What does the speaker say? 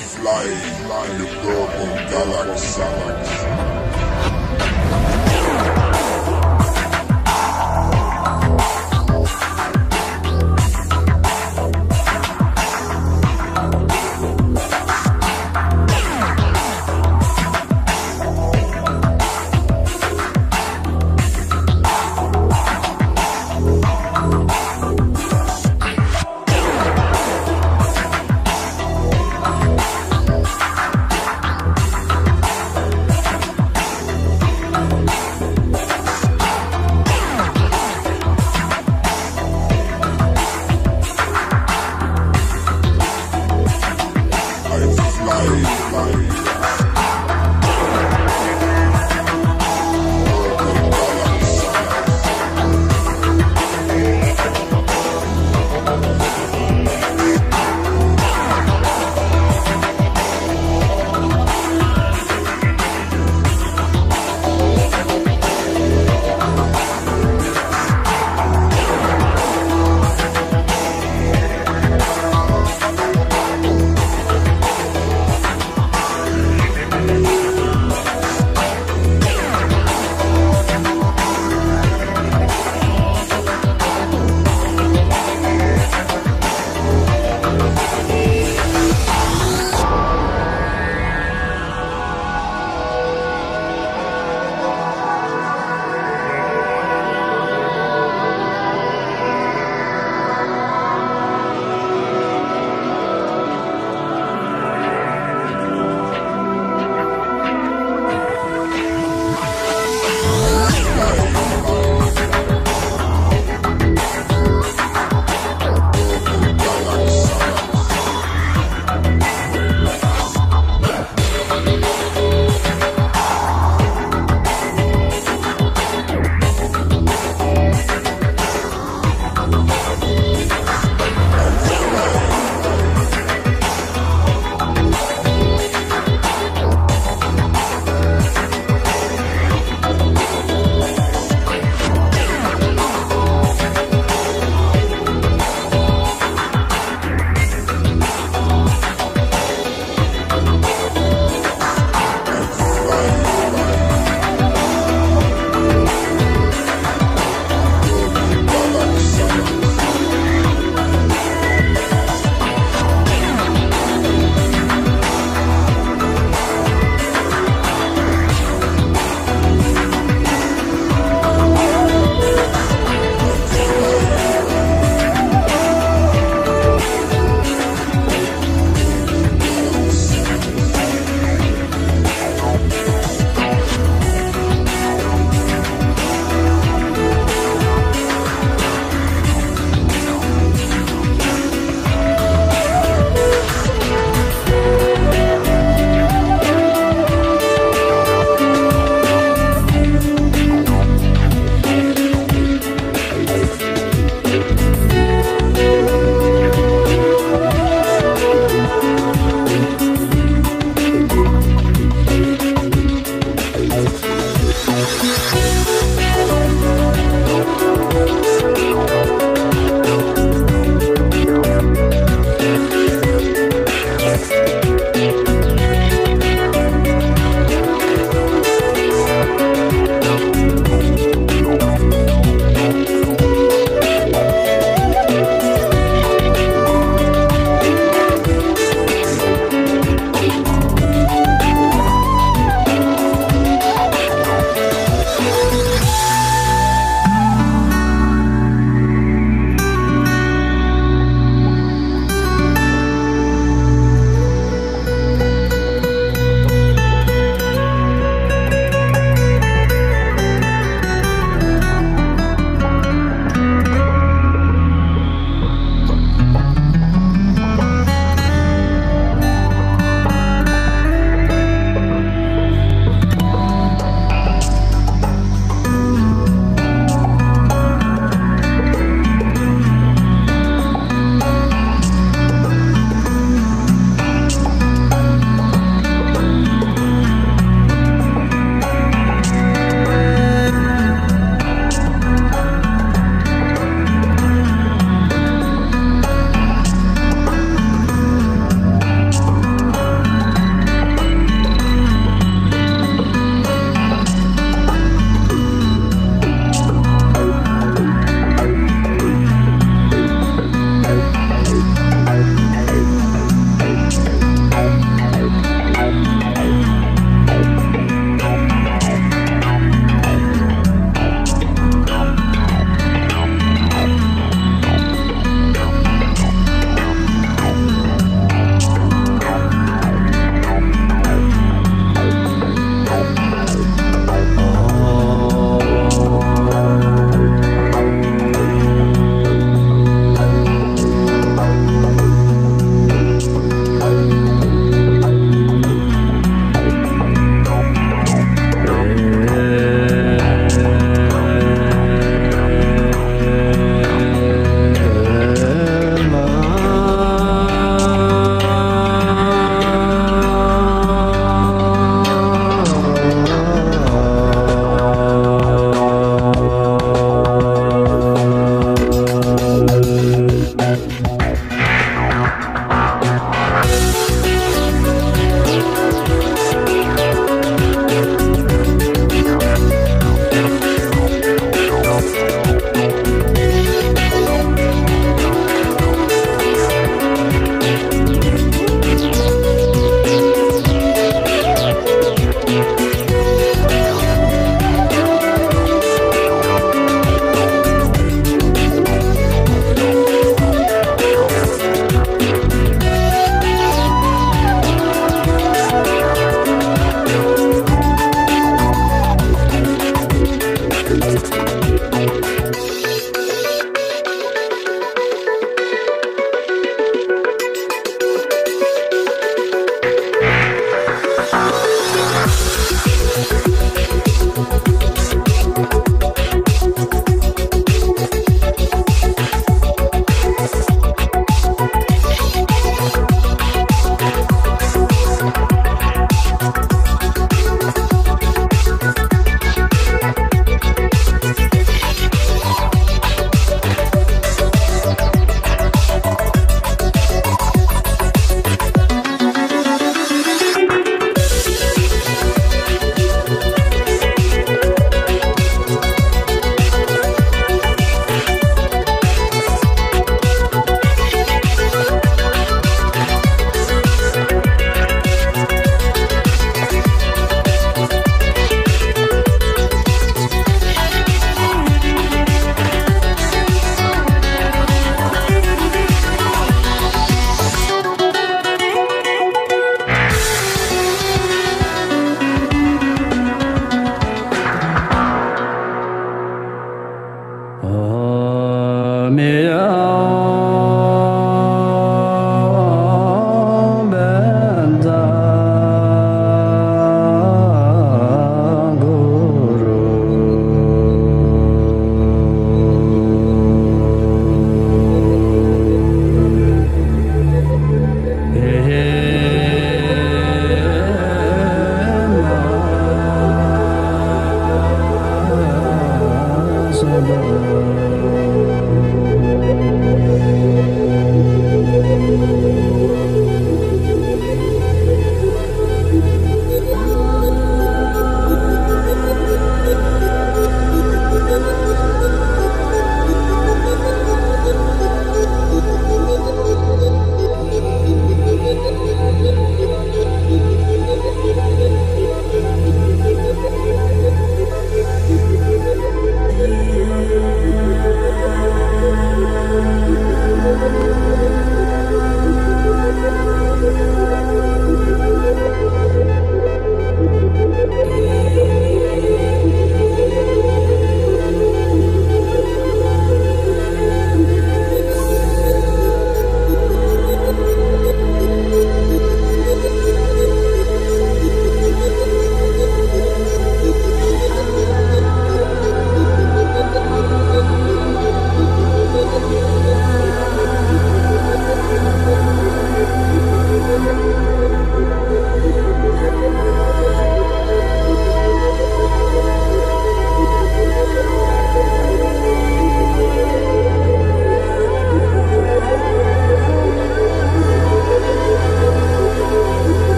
flying in the purple galaxy.